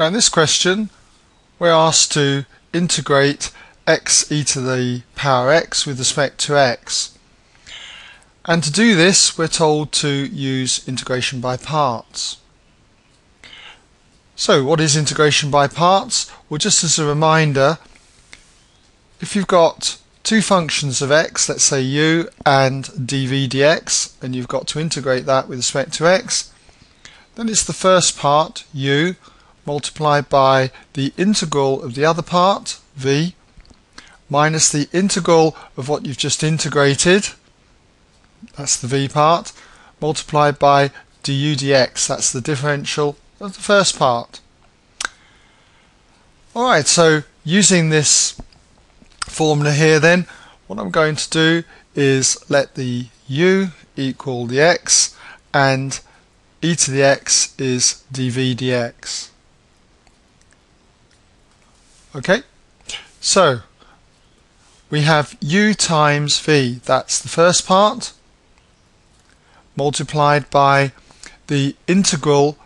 Now in this question we're asked to integrate x e to the power x with respect to x. And to do this we're told to use integration by parts. So what is integration by parts? Well just as a reminder if you've got two functions of x, let's say u and dv dx, and you've got to integrate that with respect to x, then it's the first part, u, multiplied by the integral of the other part, v, minus the integral of what you've just integrated, that's the v part, multiplied by du dx, that's the differential of the first part. Alright, so using this formula here then, what I'm going to do is let the u equal the x and e to the x is dv dx. Okay, so we have u times v, that's the first part, multiplied by the integral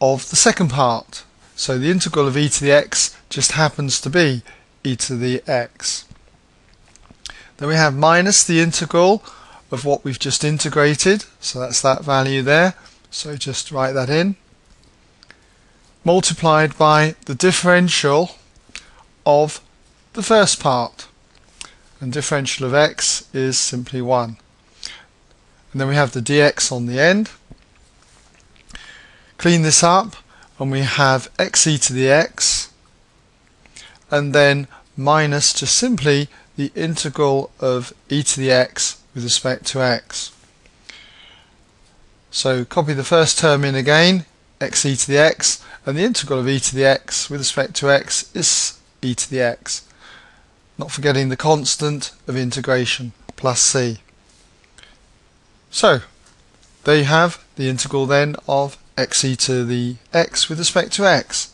of the second part. So the integral of e to the x just happens to be e to the x. Then we have minus the integral of what we've just integrated, so that's that value there, so just write that in, multiplied by the differential of the first part, and differential of x is simply 1. And then we have the dx on the end. Clean this up, and we have x e to the x, and then minus just simply the integral of e to the x with respect to x. So copy the first term in again, x e to the x, and the integral of e to the x with respect to x is e to the x. Not forgetting the constant of integration, plus c. So, there you have the integral then of x e to the x with respect to x.